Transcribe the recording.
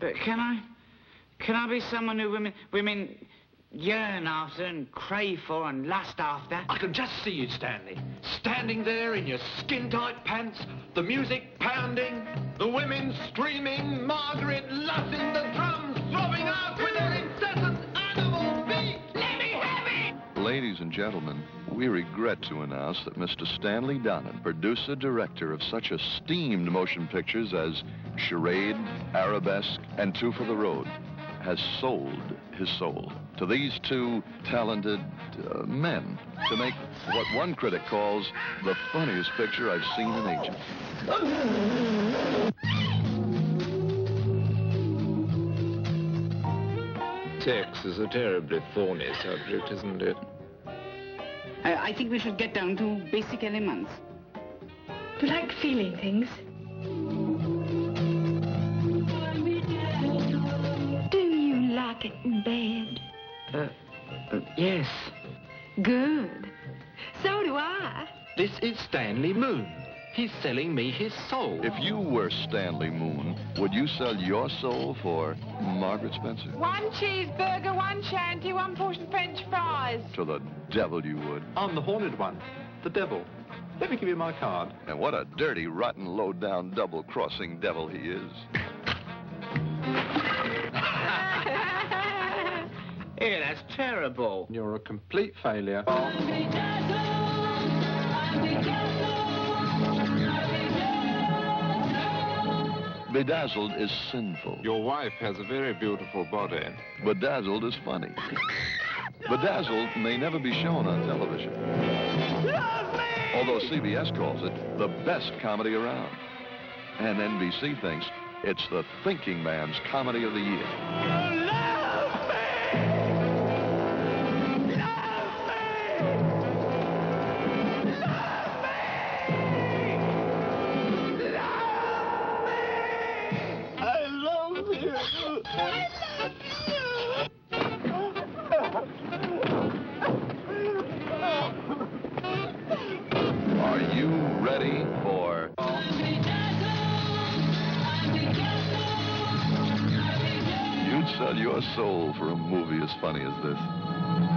But can I... Can I be someone who women... Women yearn after and crave for and lust after? I can just see you, Stanley. Standing there in your skin-tight pants, the music pounding, the women screaming, Margaret lusting, the drums throbbing out with their incessant animal beat. Let me have it! Ladies and gentlemen, we regret to announce that Mr. Stanley Donen, producer director of such esteemed motion pictures as Charade, Arabesque, and Two for the Road, has sold his soul to these two talented uh, men to make what one critic calls the funniest picture I've seen in ages. Sex is a terribly thorny subject, isn't it? I, I think we should get down to basic elements. You like feeling things? Do you like it in bed? Uh, uh, yes. Good. So do I. This is Stanley Moon. He's selling me his soul. If you were Stanley Moon, would you sell your soul for Margaret Spencer? One cheeseburger, one shandy, one portion French fries. To the devil you would. I'm the haunted one, the devil. Let me give you my card. And what a dirty, rotten, low-down, double-crossing devil he is. Yeah, that's terrible. You're a complete failure. Bedazzled is sinful. Your wife has a very beautiful body. Bedazzled is funny. Bedazzled may never be shown on television. Although CBS calls it the best comedy around. And NBC thinks it's the thinking man's comedy of the year. You ready for... You'd sell your soul for a movie as funny as this.